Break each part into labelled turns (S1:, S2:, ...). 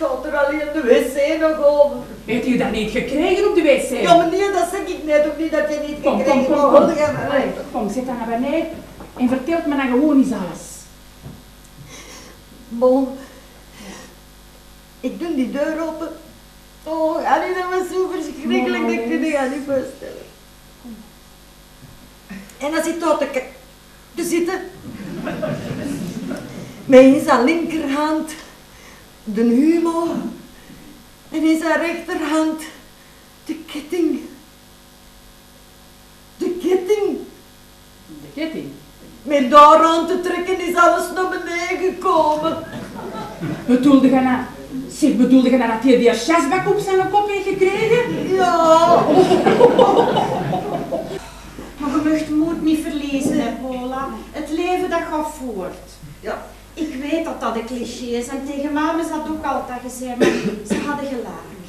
S1: er alleen de wc nog over.
S2: Heeft u dat niet gekregen op de wc?
S1: Ja, meneer, dat zeg ik net ook niet dat je niet
S2: Kom, kom,
S1: gekregen
S2: kom,
S1: hebt.
S2: kom.
S1: Maar weg.
S2: Kom, zit dan naar beneden en vertelt me dan gewoon eens alles.
S1: Bon. Ik doe die deur open. Oh, Annie, dat was zo verschrikkelijk, dat kun je je niet voorstellen. En dan zit daar te, k- te zitten. Met in zijn linkerhand de humo. En in zijn rechterhand de ketting. De ketting.
S2: De ketting.
S1: Met daaraan te trekken is alles naar beneden gekomen.
S2: Bedoelde je nou... Zeg, bedoelde je nou dat hij die chasbak op zijn kop heeft gekregen?
S1: Ja.
S3: Maar je mag moed niet verliezen, hè, Paula. Het leven dat gaat voort.
S1: Ja.
S3: Ik weet dat dat een cliché is en tegen mama is dat ook altijd gezegd, maar ze hadden gelijk.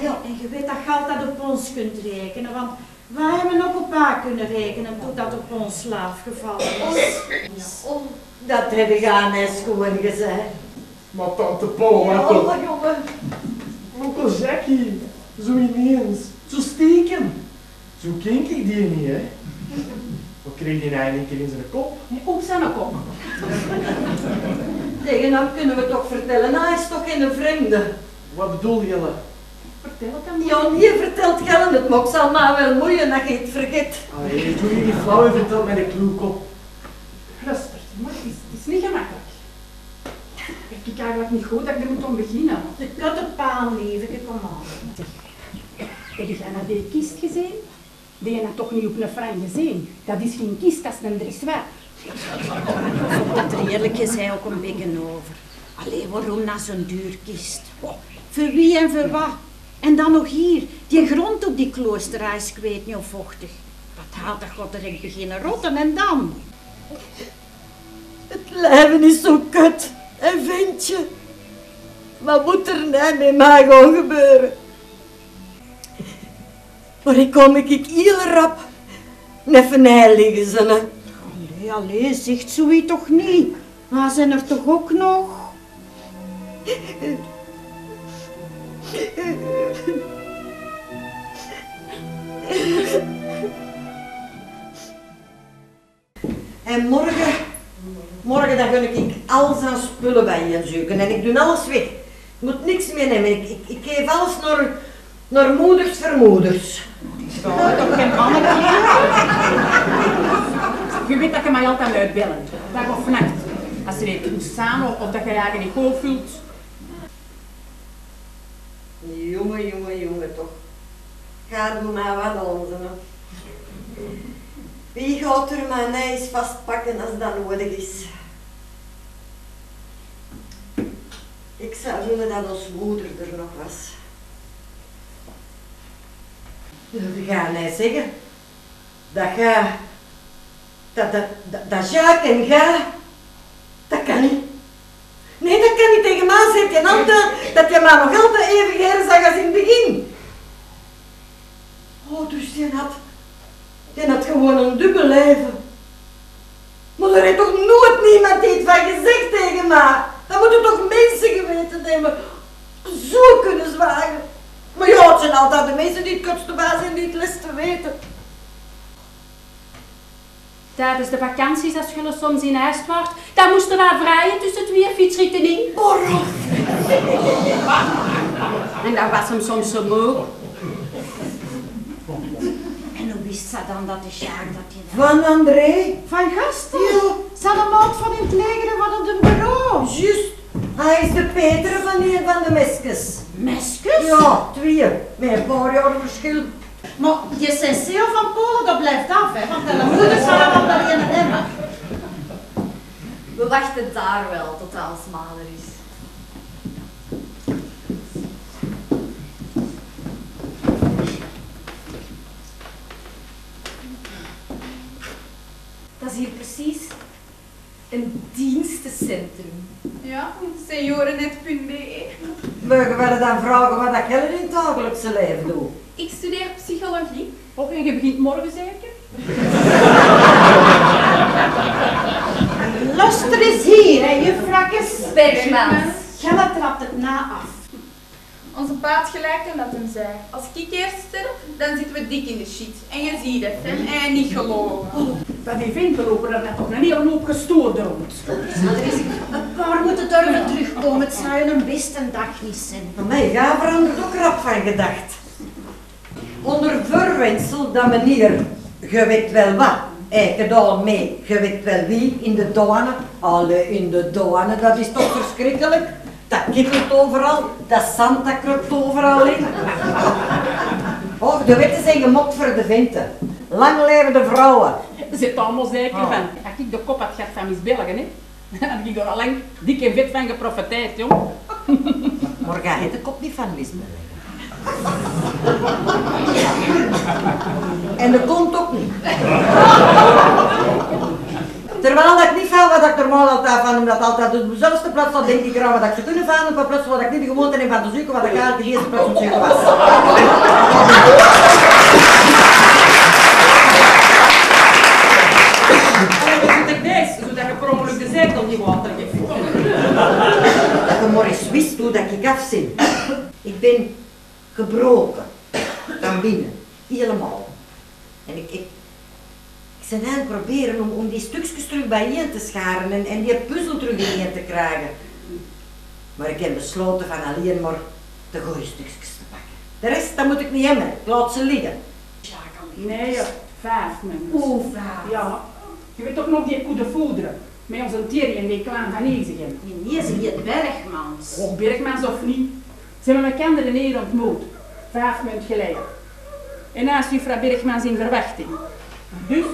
S3: Ja, en je weet dat je altijd op ons kunt rekenen, want wij hebben ook op haar kunnen rekenen toen dat op ons slaaf gevallen is.
S1: Oh, dat heb ik aan eens gewoon gezegd.
S4: Maar tante Paula,
S1: Ja,
S4: onkel,
S1: jongen.
S4: onkel Jackie, zo ineens, zo steken. Zo kink ik die niet, hè. Wat kreeg die nou in één keer in zijn kop?
S2: Nee, op zijn kop.
S1: Tegen hem kunnen we toch vertellen, hij is toch geen vreemde.
S4: Wat bedoel je?
S2: Vertel het dan.
S1: Ja, hier vertelt Gellen het, maar ik zal maar wel moeien dat je het vergeet.
S4: Allee, doe je niet flauw en vertelt mij de kloekop.
S2: Rustig, maar het is, het is niet gemakkelijk. Ik kijk eigenlijk niet goed dat ik er moet om beginnen.
S3: De kuttepaal, lieve, kom aan.
S2: Heb jij naar die kist gezien? Die je nou toch niet op een frank gezien? Dat is geen kist, dat is een dressoir.
S3: Dat er eerlijk is hij ook een beetje over. Allee, waarom na zo'n duur kist? Oh, voor wie en voor wat? En dan nog hier, die grond op die kloosterhuis, ik weet niet of vochtig. Dat haalt dat god direct beginnen rotten en dan?
S1: Het leven is zo kut, en vind je? Wat moet er nou met mij gaan gebeuren? Maar ik kom ik heel rap neer liggen, ze.
S3: Allee, allee, zegt zoiets toch niet? Maar zijn er toch ook nog?
S1: En morgen, morgen dan ga ik al zijn spullen bij je zoeken en ik doe alles weg. Ik moet niks meenemen. Ik, ik, ik geef alles naar, naar moeders vermoeders.
S3: Ja, toch geen mannetje?
S2: Je weet dat je mij altijd uitbellen. Dag of nacht. Als er iets moest staan of, dat je je niet goed voelt.
S1: Jongen, jongen, jongen toch. Ga doe maar wat onze. Wie gaat er mijn ijs vastpakken als dat nodig is? Ik zou willen dat ons moeder er nog was. We gaan hij zeggen dat ga, dat, dat, Jacques en ga, dat kan niet. Nee, dat kan niet tegen zeggen. En altijd dat je maar nog altijd even herzag als in het begin. Oh, dus die had, die had gewoon een dubbel leven. Maar er heeft toch nooit niemand van gezegd tegen mij. Dat moeten toch mensen geweten hebben. Zo kunnen zwagen. Maar ja, het zijn altijd de mensen die het kortste bij zijn die het les te weten.
S2: Tijdens de vakanties, als je soms in huis waart, dan moesten wij vrijen tussen twee fietsritten in.
S1: Borrel.
S2: En dat was hem soms zo moe.
S3: En hoe wist ze dan dat de Sjaak dat je
S1: Van André.
S3: Van gasten?
S1: Ja.
S3: Ze maat van in het leger en wat op het bureau.
S1: Juist. Hij is de Peter van een van de meskes.
S3: Meskes?
S1: Ja, twee. Met een paar jaar verschil.
S3: Maar die senseo van Polen, dat blijft af, hè. Want de moeders gaan allemaal een hebben.
S5: We wachten daar wel tot alles maler is. Dat is hier precies een dienstencentrum.
S6: Ja, seniorenet.be.
S1: Mogen we dan vragen wat dat in het dagelijkse leven doet?
S6: Ik studeer psychologie.
S2: Oh, en je begint morgen zeker?
S3: Luister eens hier, hè, juffrakjes.
S5: Bergmans.
S3: Gelle trapt het na af.
S6: Onze paard gelijk dat hem zei. Als ik eerst sterf, dan zitten we dik in de shit. En je ziet het, hè. En niet geloven.
S2: Bij die vinken lopen er net toch een hele hoop gestoorde rond.
S3: Maar er is een paar moeten durven terugkomen. Het zou je een beste dag niet zijn.
S1: Maar mij gaat veranderd ook rap van gedacht. Onder verwensel dat meneer, je weet wel wat, hij gedaan mee, je weet wel wie, in de douane. Alle in de douane, dat is toch verschrikkelijk. Dat kikkelt overal, dat zand dat kruipt overal in. Oh, de wetten zijn gemokt voor de venten. Lang leven de vrouwen.
S2: Zit allemaal zeker
S1: Oh.
S2: van. Als ik de kop had gehad van Miss Belgen, hè, dan had ik er al lang dik en vet van geprofiteerd, jong.
S1: Maar ga je de kop niet van Lisbeth En de kont ook niet. Terwijl dat ik niet van wat ik normaal altijd van, omdat altijd op dezelfde plaats dan denk ik eraan wat ik zou kunnen van, op een plaats wat ik niet de gewoonte heb van te zoeken, wat ik eigenlijk de eerste plaats moet zeggen was.
S2: En dan doe ik deze, zodat je per ongeluk de zetel niet water geeft.
S1: Dat je maar eens wist hoe dat ik afzien. Ik ben gebroken. Van binnen. Helemaal. En ik, ik, ik ben aan het proberen om, om die stukjes terug bijeen te scharen en, en die puzzel terug ineen te krijgen. Maar ik heb besloten van alleen maar de goede stukjes te pakken. De rest, dat moet ik niet hebben. Ik laat ze liggen.
S2: Nee, ja, vijf mensen.
S3: Oeh, vijf.
S2: Ja, je weet toch nog die koe de voederen? Met onze Thierry en die klaan van Ezegem.
S3: Nee, ze heet Bergmans.
S2: Och, Birkmans of niet. Ze hebben mijn kinderen hier ontmoet. Vijf minuten geleden. En naast juffrouw Birkmans in verwachting. Dus,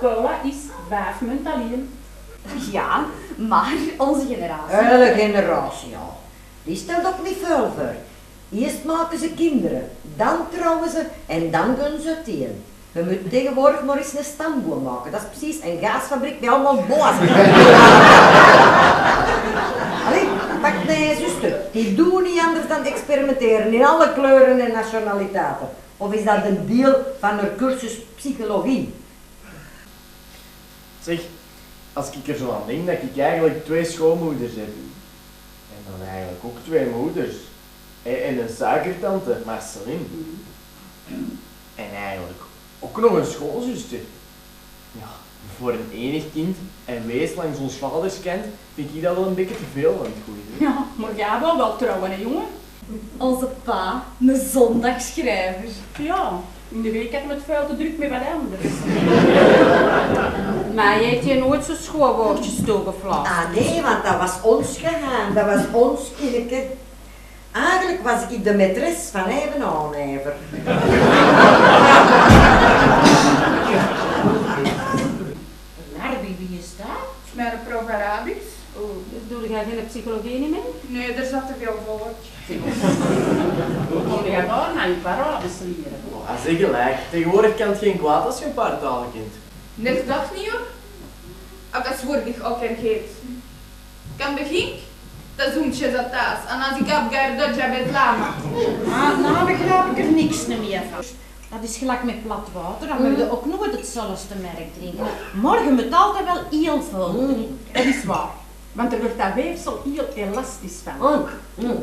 S2: Paula is vijf minuten alleen.
S5: Ja, maar onze generatie.
S1: Hele generatie, ja. Die stelt ook niet veel voor. Eerst maken ze kinderen, dan trouwen ze en dan kunnen ze het een. We moeten tegenwoordig maar eens een stamboom maken. Dat is precies een gasfabriek met allemaal boa's. Allee, pak mijn zuster. Die doen niet anders dan experimenteren in alle kleuren en nationaliteiten. Of is dat een deel van haar cursus psychologie?
S4: Zeg, als ik er zo aan denk dat ik eigenlijk twee schoonmoeders heb. En dan eigenlijk ook twee moeders. En, en een suikertante, Marceline. En eigenlijk ook nog een schoolzuster. Ja, voor een enig kind en wees langs ons vaders kent, vind ik dat wel een beetje te veel van het goede.
S2: Ja, maar jij wil wel trouwen, hè, jongen?
S5: Onze pa, een zondagschrijver.
S2: Ja, in de week had me het veel te druk met wat anders. maar je heeft je nooit zo'n schoolwoordjes toegevlaagd.
S1: Ah nee, want dat was ons gegaan, dat was ons kindje. Eigenlijk was ik de maîtresse van even aanijver.
S3: Larbi, wie is dat?
S6: Mijn prof Arabisch.
S2: Oh, dus doe jij geen psychologie niet mee?
S6: Nee, er zat te veel volk.
S2: Hoe kom je daar naar je parades leren?
S4: Oh, hij zegt gelijk. Tegenwoordig kan het geen kwaad als je een paar talen kent.
S6: Net dat niet hoor. Aber es wurde ich auch ergeht. Kan begin? Dat zoemt je dat thuis. En als ik abgaar dat je bent lama.
S3: Ah, nou begrijp ik er niks meer van. Dat is gelijk met plat water, dan moet je ook nooit hetzelfde merk drinken. Morgen moet altijd wel heel veel drinken.
S2: Dat is waar. Want er wordt dat weefsel heel elastisch van.
S1: Mm, mm.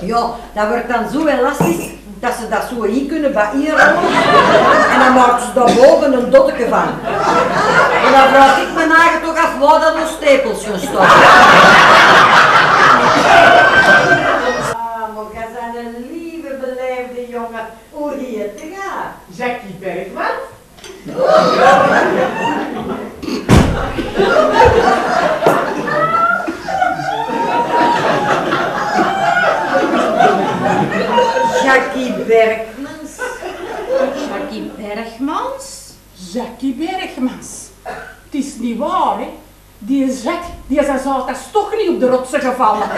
S1: Ja, dat wordt dan zo elastisch dat ze dat zo in kunnen bij inrollen. En dan maken ze daar boven een dotteke van. En dan vraag ik me eigen toch af waar dat nog stapels gaan staan. Ah, maar jij bent een lieve, beleefde jongen. Hoe hier te gaan?
S4: Jackie Bergman?
S1: Jackie Bergmans.
S3: Jackie Bergmans?
S2: Jackie Bergmans. Het is niet waar, hè? Die Jacques, die is als altijd toch niet op de rotsen gevallen.